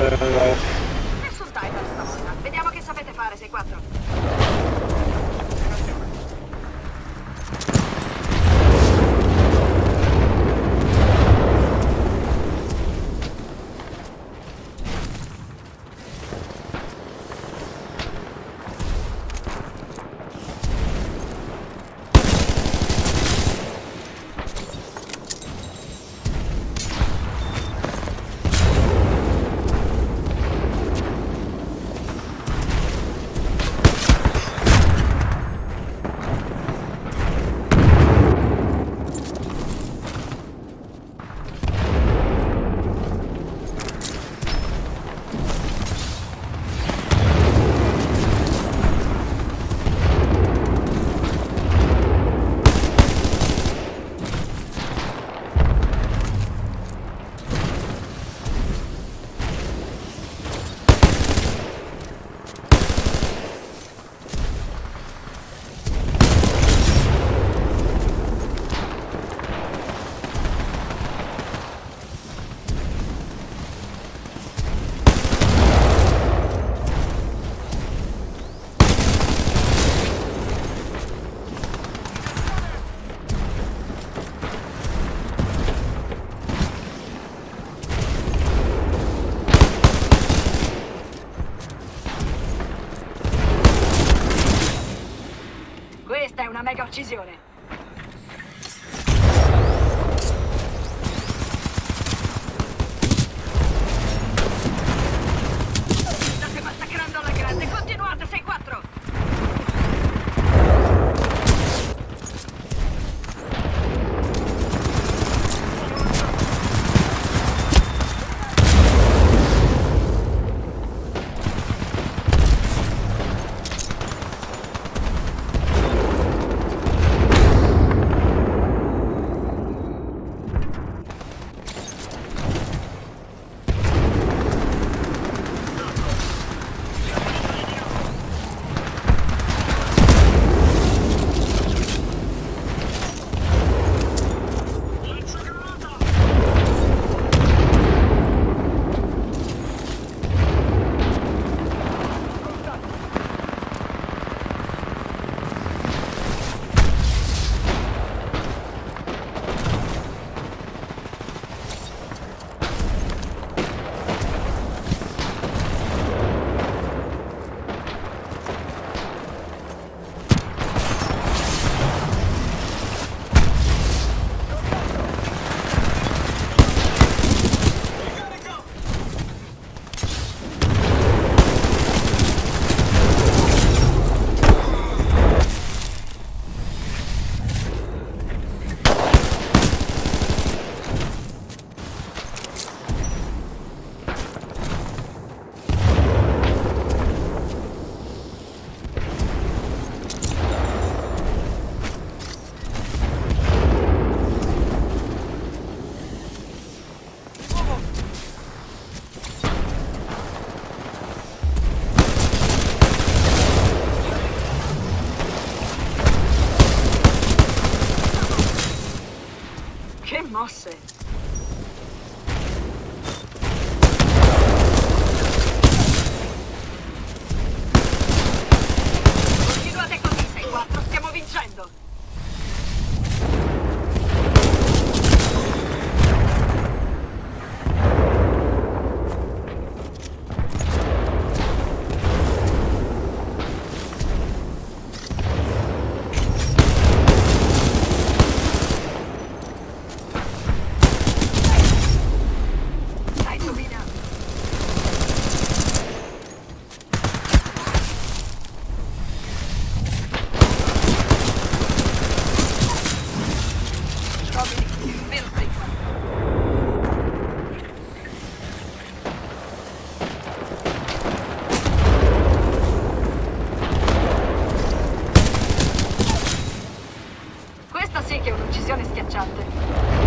the è Che mosse! Un'uccisione schiacciante.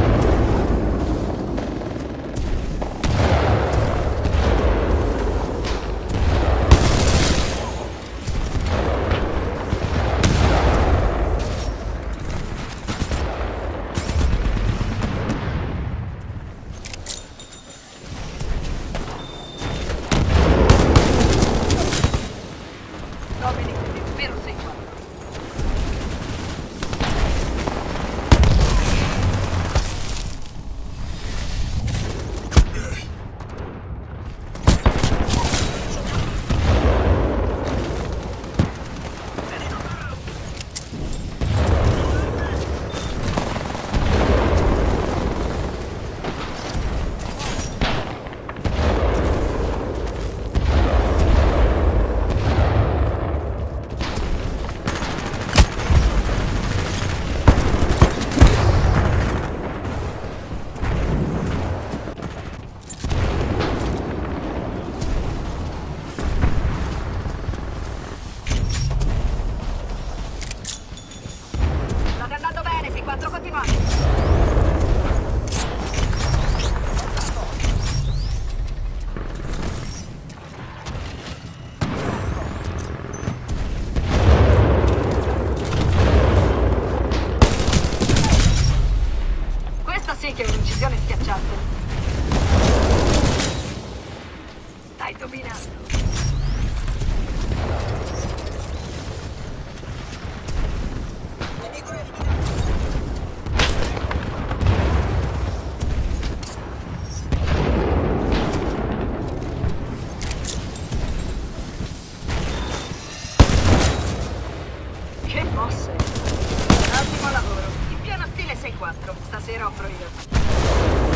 Che è un'incisione schiacciante. Stai dominando. pertencer ao.